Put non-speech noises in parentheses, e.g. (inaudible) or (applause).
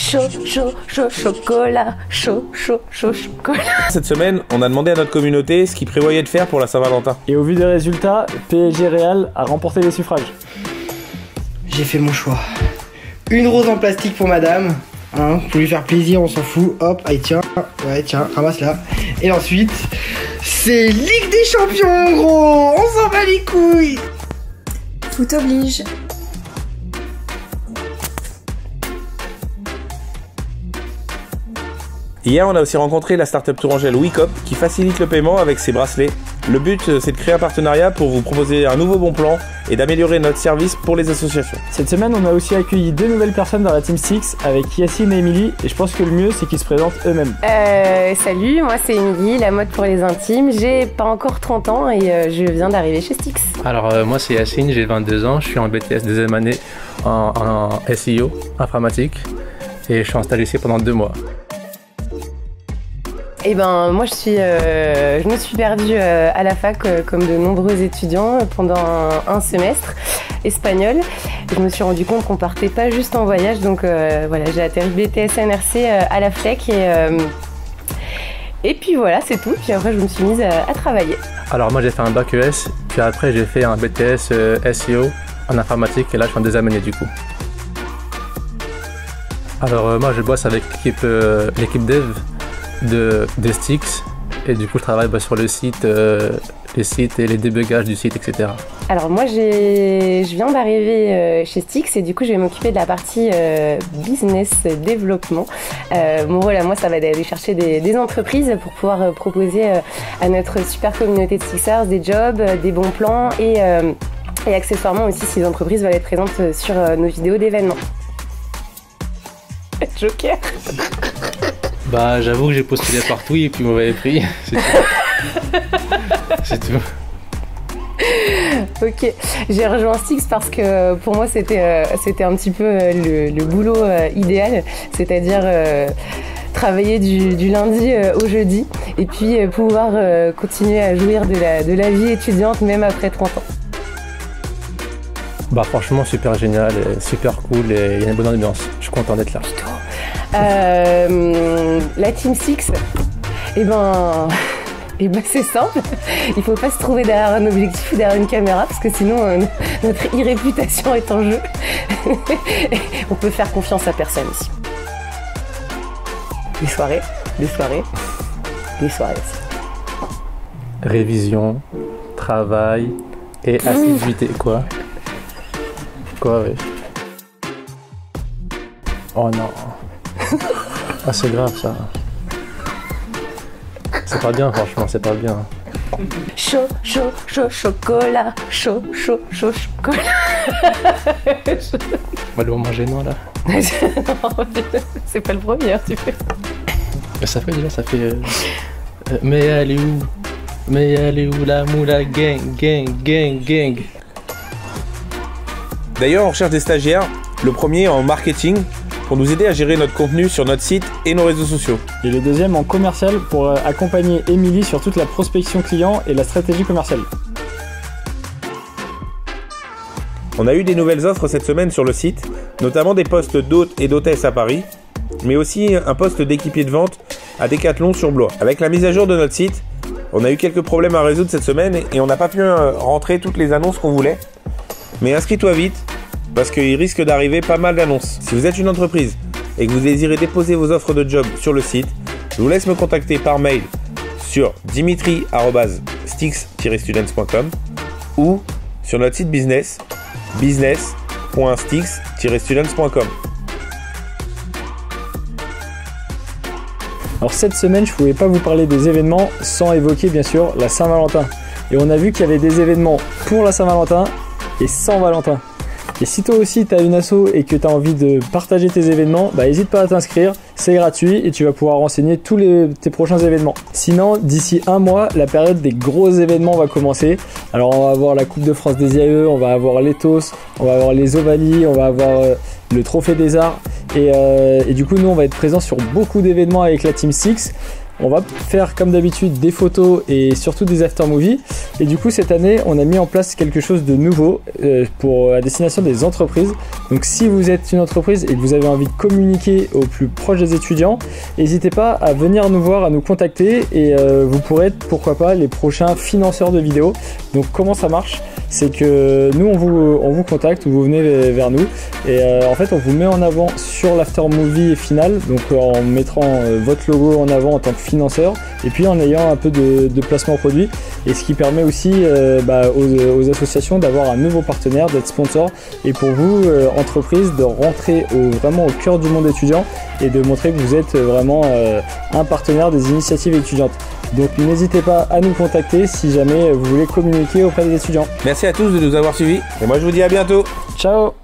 chaud, chaud, chaud, chocolat, chaud, chaud, chaud, chocolat. Cette semaine, on a demandé à notre communauté ce qu'ils prévoyaient de faire pour la Saint-Valentin. Et au vu des résultats, PSG Real a remporté les suffrages. J'ai fait mon choix. Une rose en plastique pour madame. Hein, pour lui faire plaisir, on s'en fout. Hop, allez, tiens. Ouais, tiens, ramasse-la. Et ensuite, c'est Ligue des Champions, gros On s'en bat les couilles Foot oblige. Hier, on a aussi rencontré la startup tourangelle WeCop qui facilite le paiement avec ses bracelets. Le but, euh, c'est de créer un partenariat pour vous proposer un nouveau bon plan et d'améliorer notre service pour les associations. Cette semaine, on a aussi accueilli deux nouvelles personnes dans la Team Six avec Yacine et Emily. Et je pense que le mieux, c'est qu'ils se présentent eux-mêmes. Euh, salut, moi c'est Emily, la mode pour les intimes. J'ai pas encore 30 ans et euh, je viens d'arriver chez Stix. Alors euh, moi c'est Yacine, j'ai 22 ans, je suis en BTS deuxième année en, en SEO, informatique, et je suis installé ici pendant deux mois. Eh ben moi je euh, me suis perdue euh, à la fac euh, comme de nombreux étudiants pendant un, semestre espagnol. Je me suis rendu compte qu'on partait pas juste en voyage, donc voilà j'ai atterri BTS NRC à la FLEC et et puis voilà c'est tout. Puis après je me suis mise à, travailler. Alors moi j'ai fait un bac ES, puis après j'ai fait un BTS SEO en informatique, et là je suis en deuxième année du coup. Alors moi je bosse avec l'équipe l'équipe dev de, de Stix, et du coup je travaille bah, sur le site, euh, les sites et les débugages du site, etc. Alors moi je viens d'arriver euh, chez Stix et du coup je vais m'occuper de la partie euh, business développement. Mon rôle à moi ça va d'aller chercher des, entreprises pour pouvoir proposer à notre super communauté de Stixers des jobs, des bons plans et, et accessoirement aussi si les entreprises veulent être présentes sur nos vidéos d'événements. (laughs) Joker Bah j'avoue que j'ai postulé partout et puis m'avait pris, (laughs) c'est tout. c'est tout. Ok, j'ai rejoint Stix parce que pour moi c'était euh, c'était un petit peu euh, le, le boulot euh, idéal, c'est-à-dire euh, travailler du, du lundi euh, au jeudi et puis euh, pouvoir euh, continuer à jouir de la, de la vie étudiante même après 30 ans. Bah franchement super génial, super cool et il y a une bonne ambiance. Je suis content d'être là. Euh, la Team Six, eh ben, (laughs) eh ben c'est simple. Il faut pas se trouver derrière un objectif ou derrière une caméra parce que sinon euh, (laughs) notre irréputation est en jeu. (laughs) On peut faire confiance à personne ici. Des soirées, des soirées, des soirées aussi. Révision, travail et assiduité. Quoi? Quoi, oui. Oh non. Ah, c'est grave ça. C'est pas bien, franchement, c'est pas bien. Chaud, chaud, chaud, chocolat. Chaud, chaud, chaud, chocolat. Bah, le moment gênant là. Non, (laughs) c'est pas le premier, hein, tu fais. Mais ça fait déjà, ça fait. euh, euh, mais elle est où? Mais elle est où la moula? Gang, gang, gang, gang D'ailleurs, on recherche des stagiaires, le premier en marketing, pour nous aider à gérer notre contenu sur notre site et nos réseaux sociaux. Et le deuxième en commercial pour euh, accompagner Emily sur toute la prospection client et la stratégie commerciale. On a eu des nouvelles offres cette semaine sur le site, notamment des postes d'hôtes et d'hôtesses à Paris, mais aussi un poste d'équipier de vente à Decathlon sur Blois. Avec la mise à jour de notre site, on a eu quelques problèmes à résoudre cette semaine et on n'a pas pu euh, rentrer toutes les annonces qu'on voulait. Mais inscris-toi vite, parce qu'il risque d'arriver pas mal d'annonces. Si vous êtes une entreprise et que vous désirez déposer vos offres de job sur le site, je vous laisse me contacter par mail sur dimitri.stix-students.com ou sur notre site business business.stix-students.com. Alors cette semaine, je pouvais pas vous parler des événements sans évoquer bien sûr la Saint-Valentin. Et on a vu qu'il y avait des événements pour la Saint-Valentin et sans Valentin. Et si toi aussi tu as une asso et que tu as envie de partager tes événements, bah n'hésite pas à t'inscrire, c'est gratuit et tu vas pouvoir renseigner tous tes prochains événements. Sinon, d'ici un mois, la période des gros événements va commencer. Alors on va avoir la Coupe de France des IAE, on va avoir l'Ethos, on va avoir les Ovalis, on va avoir euh, le Trophée des Arts. Et, euh, et du coup, nous, on va être présents sur beaucoup d'événements avec la Team Six. On va faire comme d'habitude des photos et surtout des after movies. Et du coup, cette année, on a mis en place quelque chose de nouveau euh, pour à destination des entreprises. Donc, si vous êtes une entreprise et que vous avez envie de communiquer au plus proche des étudiants, n'hésitez pas à venir nous voir, à nous contacter et euh, vous pourrez être, pourquoi pas, les prochains financeurs de vidéos. Donc, comment ça marche? C'est que nous on vous, on vous contacte ou vous venez vers nous. Et euh, en fait on vous met en avant sur l'after movie final. Donc en mettant euh, votre logo en avant en tant que financeur. Et puis en ayant un peu de, placement produit. Et ce qui permet aussi euh, bah, aux, associations d'avoir un nouveau partenaire, d'être sponsor. Et pour vous entreprise de rentrer vraiment au cœur du monde étudiant. Et de montrer que vous êtes vraiment un partenaire des initiatives étudiantes. Donc n'hésitez pas à nous contacter si jamais vous voulez communiquer auprès des étudiants. Merci à tous de nous avoir suivis et moi je vous dis à bientôt. Ciao